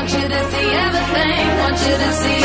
want you to see everything, want you to see